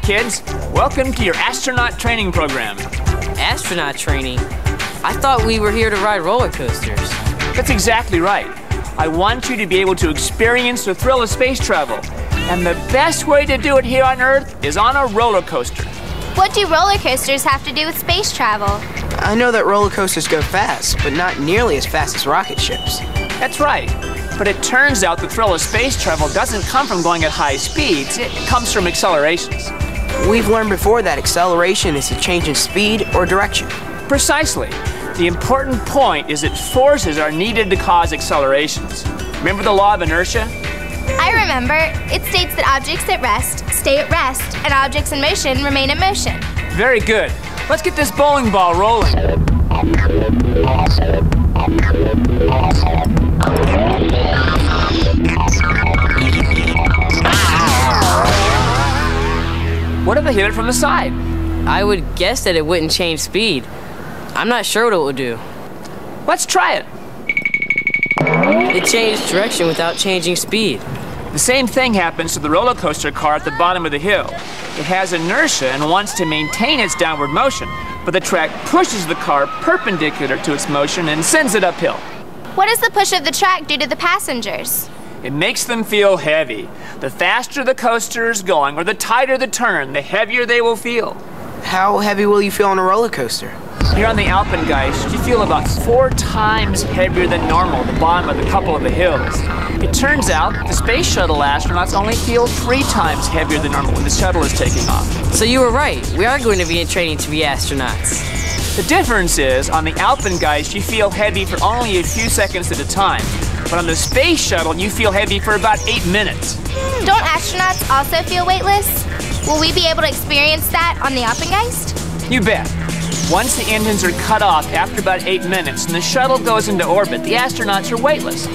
kids. Welcome to your astronaut training program. Astronaut training? I thought we were here to ride roller coasters. That's exactly right. I want you to be able to experience the thrill of space travel. And the best way to do it here on Earth is on a roller coaster. What do roller coasters have to do with space travel? I know that roller coasters go fast, but not nearly as fast as rocket ships. That's right. But it turns out the thrill of space travel doesn't come from going at high speeds, it comes from accelerations. We've learned before that acceleration is a change in speed or direction. Precisely. The important point is that forces are needed to cause accelerations. Remember the law of inertia? I remember. It states that objects at rest stay at rest, and objects in motion remain in motion. Very good. Let's get this bowling ball rolling. What if I hit it from the side? I would guess that it wouldn't change speed. I'm not sure what it will do. Let's try it. It changed direction without changing speed. The same thing happens to the roller coaster car at the bottom of the hill. It has inertia and wants to maintain its downward motion, but the track pushes the car perpendicular to its motion and sends it uphill. What does the push of the track do to the passengers? It makes them feel heavy. The faster the coaster is going or the tighter the turn, the heavier they will feel. How heavy will you feel on a roller coaster? Here on the Alpengeist, you feel about four times heavier than normal at the bottom of a couple of the hills. It turns out the space shuttle astronauts only feel three times heavier than normal when the shuttle is taking off. So you were right. We are going to be in training to be astronauts. The difference is, on the Alpengeist, you feel heavy for only a few seconds at a time. But on the space shuttle, you feel heavy for about eight minutes. Don't astronauts also feel weightless? Will we be able to experience that on the Alpengeist? You bet. Once the engines are cut off after about eight minutes and the shuttle goes into orbit, the astronauts are weightless.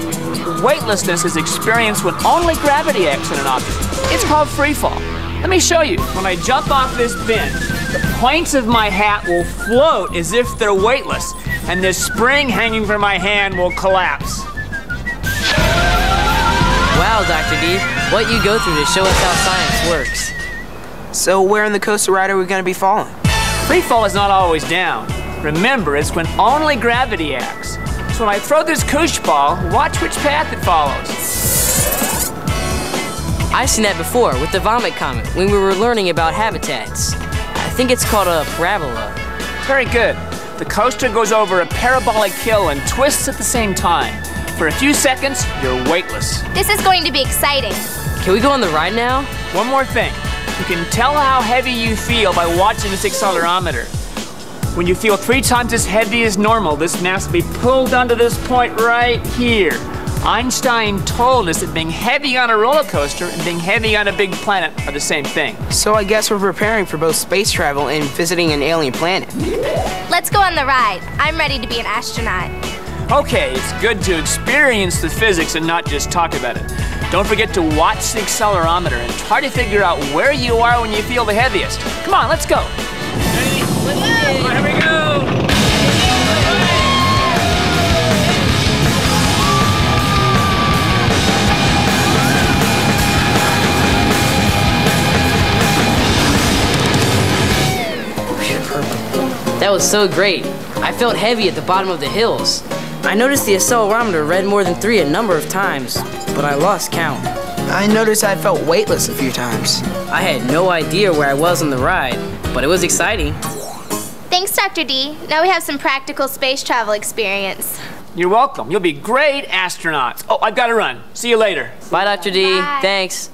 Weightlessness is experienced when only gravity acts on an object. It's called free fall. Let me show you. When I jump off this bench, the points of my hat will float as if they're weightless, and this spring hanging from my hand will collapse. Wow, Dr. D, what you go through to show us how science works. So where in the coaster ride are we going to be falling? Free fall is not always down. Remember, it's when only gravity acts. So when I throw this koosh ball, watch which path it follows. I've seen that before with the vomit comet when we were learning about habitats. I think it's called a parabola. Very good. The coaster goes over a parabolic hill and twists at the same time. For a few seconds, you're weightless. This is going to be exciting. Can we go on the ride now? One more thing. You can tell how heavy you feel by watching this accelerometer. When you feel three times as heavy as normal, this mass will be pulled onto this point right here. Einstein told us that being heavy on a roller coaster and being heavy on a big planet are the same thing. So I guess we're preparing for both space travel and visiting an alien planet. Let's go on the ride. I'm ready to be an astronaut. Okay, it's good to experience the physics and not just talk about it. Don't forget to watch the accelerometer and try to figure out where you are when you feel the heaviest. Come on, let's go. Ready? Here we go. That was so great. I felt heavy at the bottom of the hills. I noticed the accelerometer read more than three a number of times, but I lost count. I noticed I felt weightless a few times. I had no idea where I was on the ride, but it was exciting. Thanks, Dr. D. Now we have some practical space travel experience. You're welcome. You'll be great astronauts. Oh, I've got to run. See you later. Bye, Dr. D. Bye. Thanks.